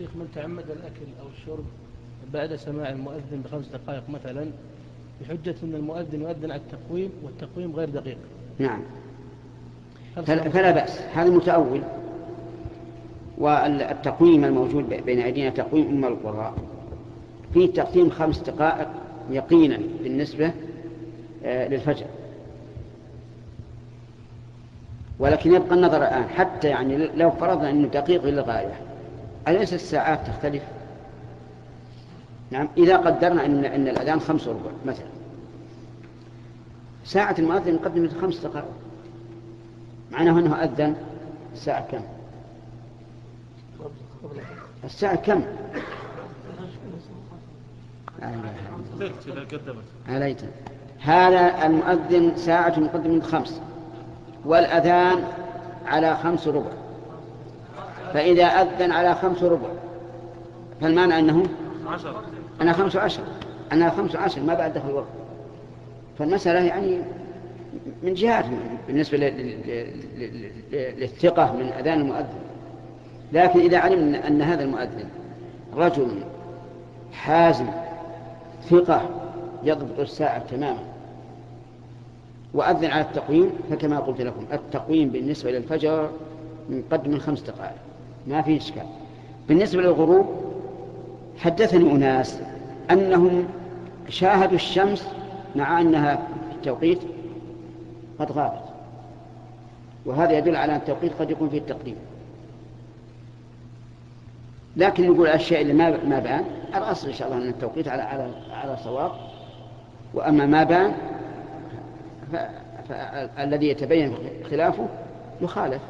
شيخ من تعمد الأكل أو الشرب بعد سماع المؤذن بخمس دقائق مثلا بحجة أن المؤذن يؤذن على التقويم والتقويم غير دقيق. نعم. فلا بأس. هذا متأول. والتقويم الموجود بين أيدينا تقويم أم القراء فيه تقديم خمس دقائق يقينا بالنسبة آه، للفجر. ولكن يبقى النظر الآن حتى يعني لو فرضنا أنه دقيق للغاية. أليس الساعات تختلف؟ نعم إذا قدرنا أن, أن الأذان خمس وربع مثلا. ساعة المؤذن يقدم خمس دقائق. معناه أنه أذن الساعة كم؟ الساعة كم؟ عليت هذا المؤذن ساعة مقدم من خمس والأذان على خمس ربع فإذا أذن على خمس ربع فالمعنى أنه أنا خمس عشر. أنا خمس عشر ما بعد دخل الوقت فالمسألة يعني من جهات بالنسبة للثقة من أذان المؤذن. لكن إذا علمنا أن هذا المؤذن رجل حازم ثقة يضبط الساعة تماما وأذن على التقويم فكما قلت لكم التقويم بالنسبة للفجر مقدم من خمس دقائق. ما في إشكال. بالنسبة للغروب حدثني أناس أنهم شاهدوا الشمس مع أنها في التوقيت قد غابت. وهذا يدل على أن التوقيت قد يكون فيه التقديم. لكن نقول الأشياء اللي ما ما بان الأصل إن شاء الله أن التوقيت على على على صواب. وأما ما بان فالذي يتبين خلافه يخالف.